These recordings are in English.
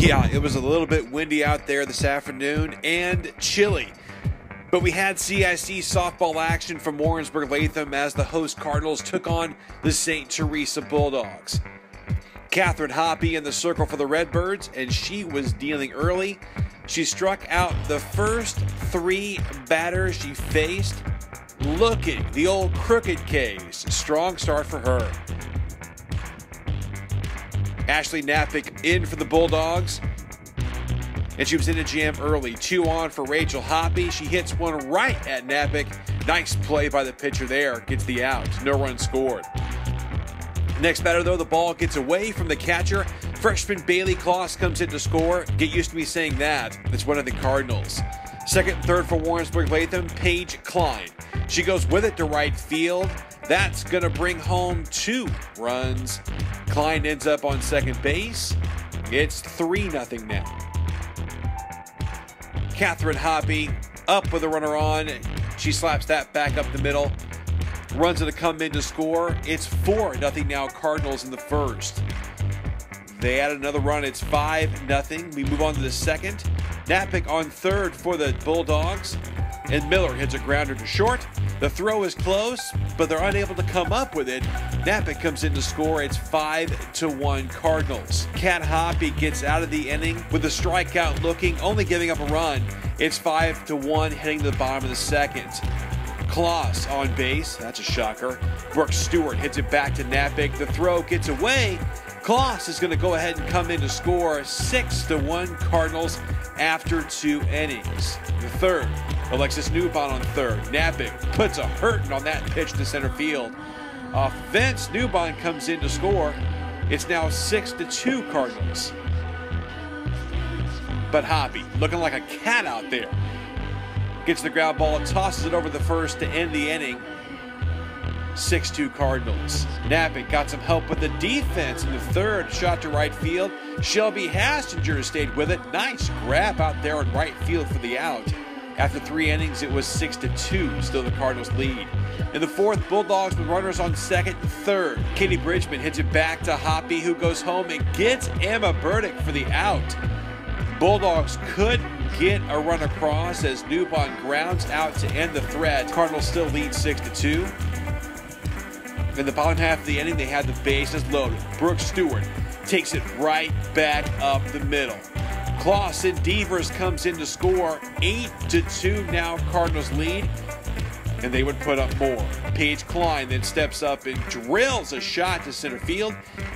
Yeah, it was a little bit windy out there this afternoon and chilly. But we had CIC softball action from Warrensburg Latham as the host Cardinals took on the St. Teresa Bulldogs. Catherine Hoppy in the circle for the Redbirds, and she was dealing early. She struck out the first three batters she faced. Looking the old crooked case. Strong start for her. Ashley Napick in for the Bulldogs. And she was in a jam early. Two on for Rachel Hoppy. She hits one right at Napick. Nice play by the pitcher there. Gets the out. No run scored. Next batter, though, the ball gets away from the catcher. Freshman Baylee Closs comes in to score. Get used to me saying that. It's one of the Cardinals. Second third for Warrensburg Latham, Paige Klein. She goes with it to right field. That's going to bring home two runs. Klein ends up on second base. It's 3 0 now. Catherine Hoppy up with a runner on. She slaps that back up the middle. Runs to come in to score. It's 4 0 now, Cardinals in the first. They add another run. It's 5 0. We move on to the second. Napick on third for the Bulldogs. And Miller hits a grounder to short. The throw is close, but they're unable to come up with it. Napick comes in to score. It's 5 to 1 Cardinals. Cat Hoppy gets out of the inning with a strikeout looking, only giving up a run. It's 5 to 1 heading to the bottom of the second. Closs on base. That's a shocker. Brooke Stewart hits it back to Napick. The throw gets away. Closs is going to go ahead and come in to score 6 to 1 Cardinals after two innings. The third, Alexis Newbon on third. Napick puts a hurting on that pitch to center field. Off fence, Newbon comes in to score. It's now 6 to 2 Cardinals. But Hoppy, looking like a cat out there, gets the ground ball, and tosses it over the first to end the inning. 6 2 Cardinals. Napick got some help with the defense in the third. Shot to right field. Shelby Hastinger stayed with it. Nice grab out there in right field for the out. After three innings, it was 6 to 2. Still the Cardinals lead. In the fourth, Bulldogs with runners on second and third. Katie Bridgman hits it back to Hoppy, who goes home and gets Emma Burdick for the out. Bulldogs could get a run across as Newbon grounds out to end the threat. Cardinals still lead 6 to 2. In the bottom half of the inning, they had the bases loaded. Brooke Stewart takes it right back up the middle. Clausen Devers comes in to score 8 to 2 now Cardinals lead. And they would put up more. Paige Klein then steps up and drills a shot to center field.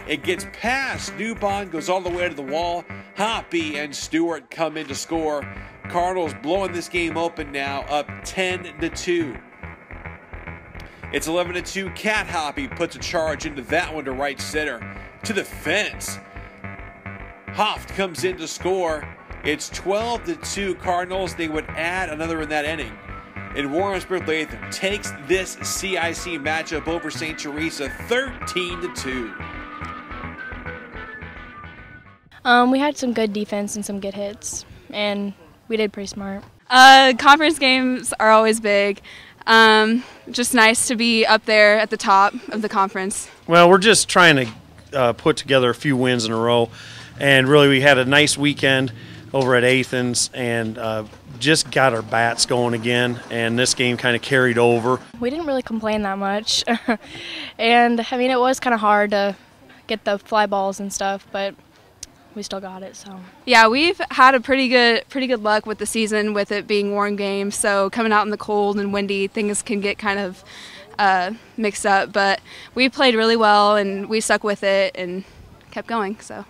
It gets past Newbon, goes all the way to the wall. Hoppy and Stewart come in to score. Cardinals blowing this game open now, up 10 to 2. It's 11 to 2. Cat Hoppy puts a charge into that one to right center. To the fence. Hoft comes in to score. It's 12 to 2 Cardinals. They would add another in that inning. And Warrensburg Latham takes this CIC matchup over St. Teresa 13 to 2. Um, we had some good defense and some good hits, and we did pretty smart. Uh, conference games are always big. Um, just nice to be up there at the top of the conference. Well, we're just trying to uh, put together a few wins in a row, and really we had a nice weekend over at Athens and uh, just got our bats going again. And this game kind of carried over. We didn't really complain that much, and I mean it was kind of hard to get the fly balls and stuff, but we still got it. So yeah, we've had a pretty good pretty good luck with the season with it being warm games. So coming out in the cold and windy, things can get kind of uh, mixed up. But we played really well and we stuck with it and kept going. So.